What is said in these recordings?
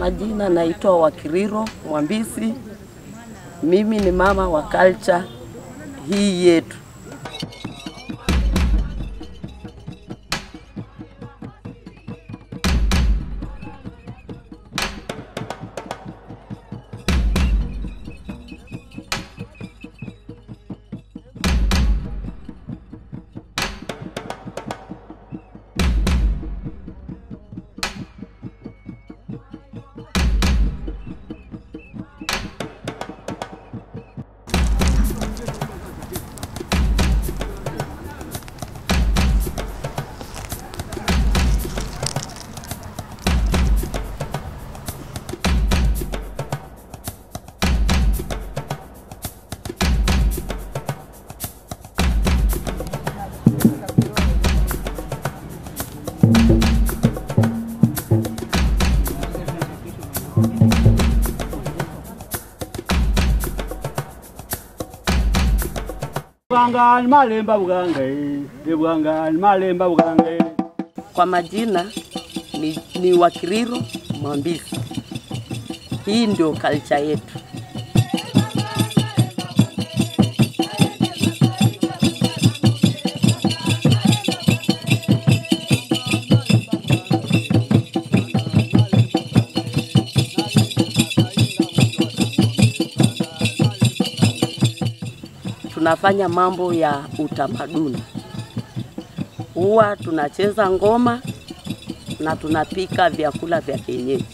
majina naitwa Wakiriro Mwambisi. Mimi ni mama wa culture hii yetu. Kwa majina ni, ni Wakiriro Mwambisi. Hii ndio culture yetu. Tunafanya mambo ya utamaduni. Huwa tunacheza ngoma na tunapika vyakula vya kienyeji.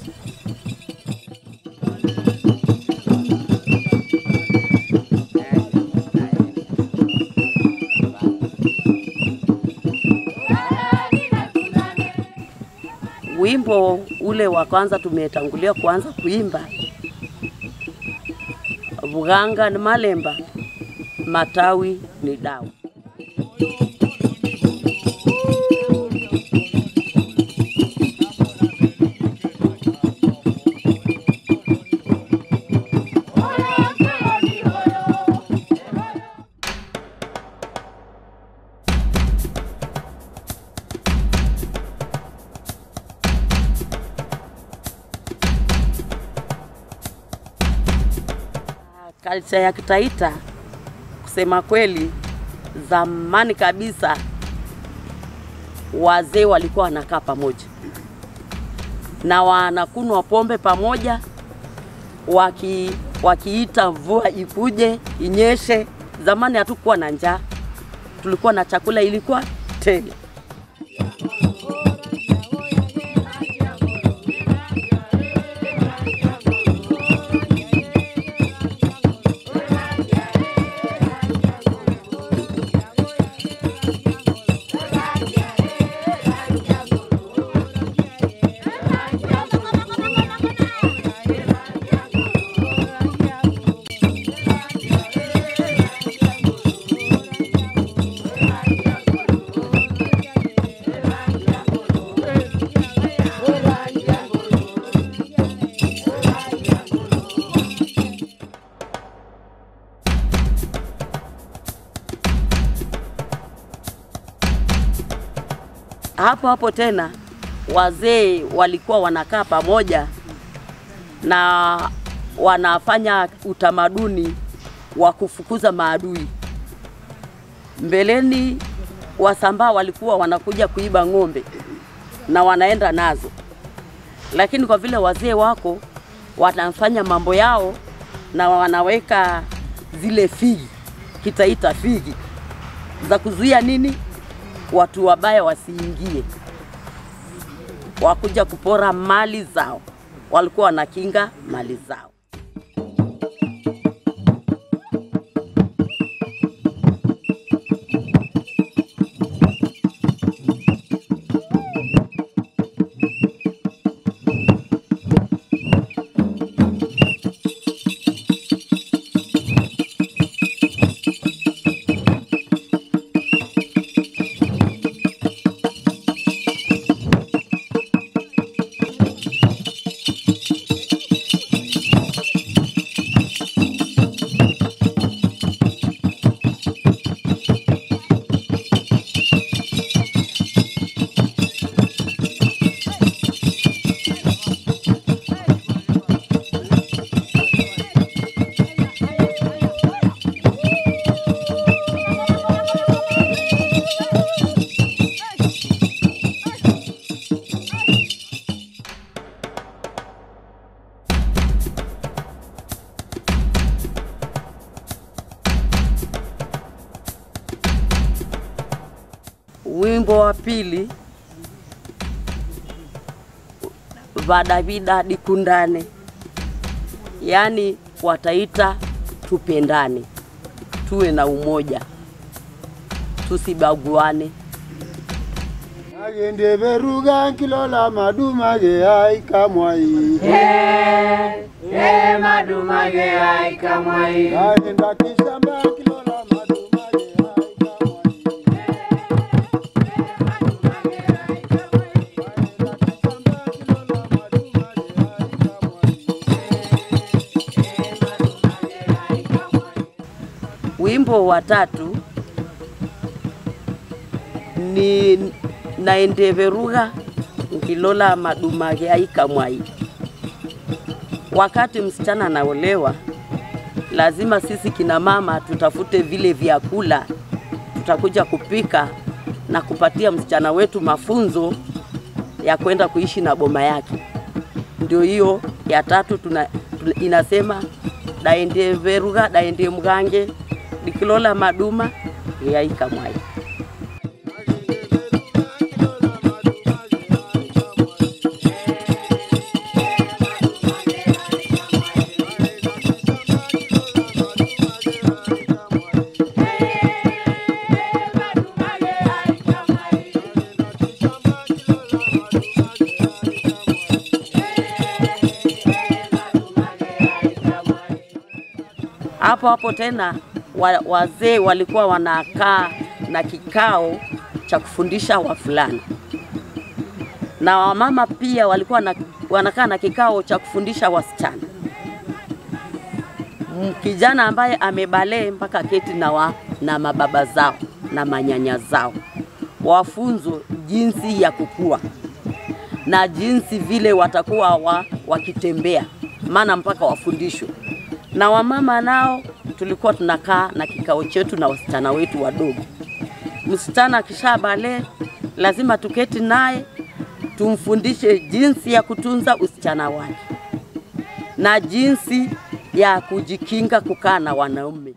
Wimbo ule wa kwanza tumetangulia kuanza kuimba Buganga na malemba, matawi ni dawa. Culture ya Kitaita kusema kweli, zamani kabisa wazee walikuwa wanakaa pamoja na wanakunywa pombe pamoja, waki wakiita mvua ikuje inyeshe. Zamani hatukuwa na njaa, tulikuwa na chakula, ilikuwa tele. Hapo hapo tena wazee walikuwa wanakaa pamoja na wanafanya utamaduni wa kufukuza maadui. Mbeleni Wasambaa walikuwa wanakuja kuiba ng'ombe na wanaenda nazo, lakini kwa vile wazee wako wanafanya mambo yao na wanaweka zile figi, Kitaita figi za kuzuia nini, watu wabaya wasiingie wakuja kupora mali zao, walikuwa wanakinga mali zao. Pili. Vadavida dikundane, yaani wataita tupendane, tuwe na umoja, tusibaguane. agende beruga nkilola madumage aikamwai kishamba nkilola. madumage Wimbo watatu ni naendeveruga nkilola madumage aikamwai. Wakati msichana anaolewa, lazima sisi kina mama tutafute vile vyakula tutakuja kupika na kupatia msichana wetu mafunzo ya kwenda kuishi na boma yake. Ndio hiyo ya tatu tuna, tuna, inasema daende veruga daende mgange dikilola maduma yaikamwai. Hapo hapo tena wa, wazee walikuwa wanakaa na kikao cha kufundisha wavulana na wamama pia walikuwa na, wanakaa na kikao cha kufundisha wasichana. Mm, Kijana ambaye amebalee mpaka keti na, wa, na mababa zao na manyanya zao wafunzwe jinsi ya kukua na jinsi vile watakuwa wa, wakitembea, maana mpaka wafundishwe. Na wamama nao tulikuwa tunakaa na kikao chetu na wasichana wetu wadogo. Msichana akisha bale, lazima tuketi naye tumfundishe jinsi ya kutunza usichana wake na jinsi ya kujikinga kukaa na wanaume.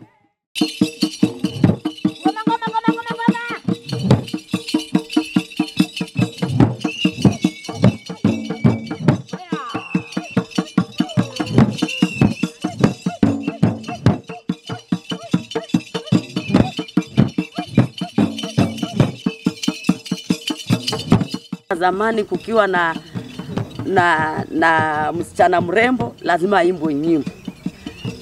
Zamani kukiwa na, na, na msichana mrembo lazima aimbwe nyimbo.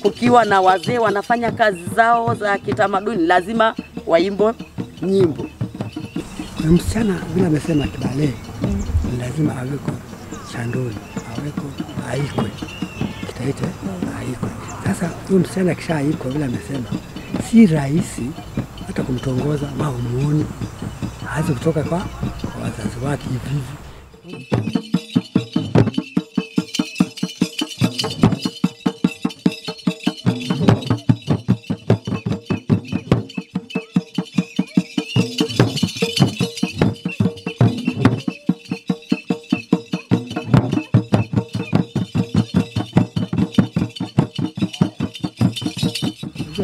Kukiwa na wazee wanafanya kazi zao za kitamaduni lazima waimbwe nyimbo. Na msichana vile amesema kibalee mm. lazima aweko chandoni, aweko aikwe, kitaite aikwe. Sasa huyu msichana kisha aikwe vile amesema, si rahisi hata kumtongoza ma umuoni, hawezi kutoka kwa, wake hivi hivi.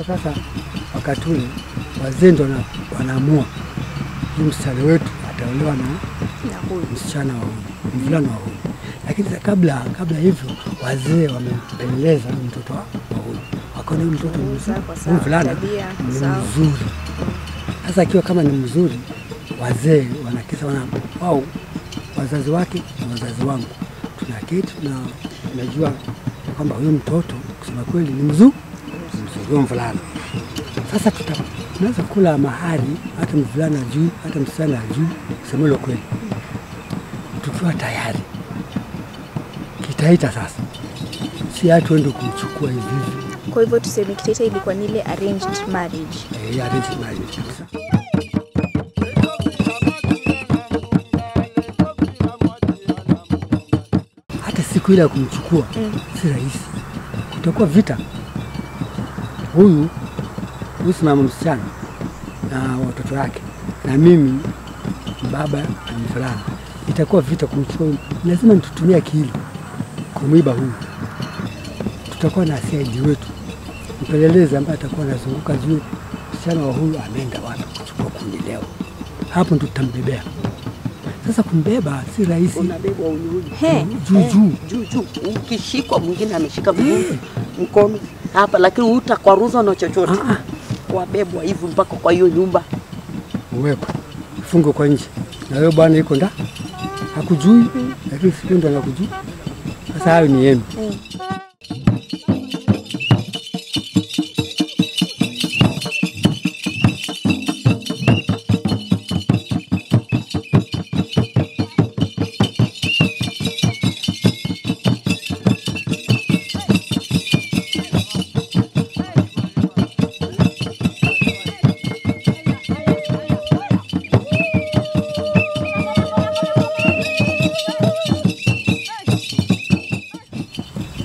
Sasa wakati ule wazee wana- wanaamua msichana wetu ataolewa na msichana wa huyu, mvulana wa huyu. Lakini kabla kabla hivyo wazee wamempeleleza mtoto wa huyu, wakaona mtoto mvulana ni mzuri. Sasa akiwa kama ni mzuri, wazee wanakisa wana wao wazazi wake na wazazi wangu tunaketi na tunajua kwamba huyu mtoto kusema kweli ni mzuri mzuri, huyo mvulana. Sasa tuta tunaweza kula mahari, hata mvulana juu, hata msichana juu, semelo kweli, tukiwa tayari kitaita sasa, si hatu ende kumchukua hivi hivi, Kwa hivyo tuseme Kitaita ilikuwa ni ile arranged marriage. eh, arranged marriage kabisa. hata siku ile ya kumchukua si rahisi, kutakuwa vita. Huyu huyu si mama msichana na watoto wake. Na mimi baba na mvulana, itakuwa vita kumchukua. Lazima nitutumie akili kumwiba huyu. Tutakuwa na asiaji wetu mpelelezi ambaye atakuwa anazunguka juu msichana wa huyu ameenda wapi kuchukua kuni leo, hapo ndo tutambebea. Sasa kumbeba si rahisi, unabebwa juu juu juu, ukishikwa mwingine ameshika mkono hapa, lakini utakwaruzwa na chochote, Ah, ah. Wabebwa hivi mpaka kwa hiyo nyumba. uwekwe ifungo kwa nje, na wewe bwana iko nda hakujui, lakini sikio ndo anakujua. Sasa hayo ni yenu.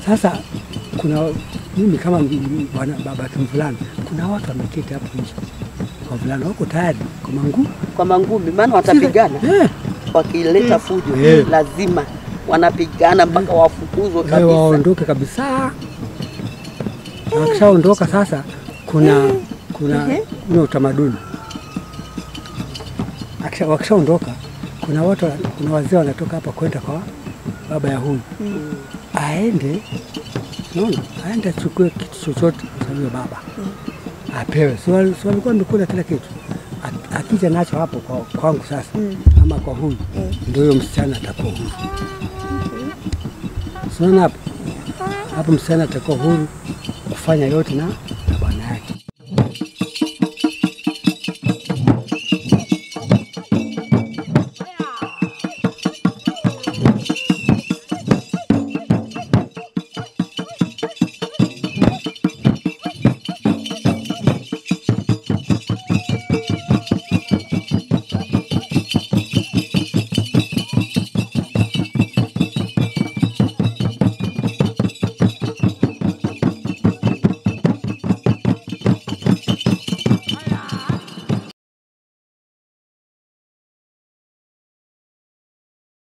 Sasa kuna mimi kama bwana baba fulani, kuna watu wameketi hapo nje, wavulana wako tayari kwa mangu Kwa mangumi, maana watapigana yeah. wakileta fujo, yeah. lazima wanapigana mpaka yeah. wafukuzwe eh, kabisa. waondoke kabisa. Wakishaondoka sasa, kuna kuna ni utamaduni Akisha- wakishaondoka, kuna watu kuna wazee wanatoka hapa kwenda kwa baba ya huyu aende naona aende achukue kitu chochote kwa huyo baba apewe. Si wal- si walikuwa wamekula kila kitu, akija nacho hapo kwa, kwangu sasa ama kwa huyu mm. ndio huyo msichana atakuwa huru. Sinaona hapo hapo, msichana atakuwa huru kufanya yote na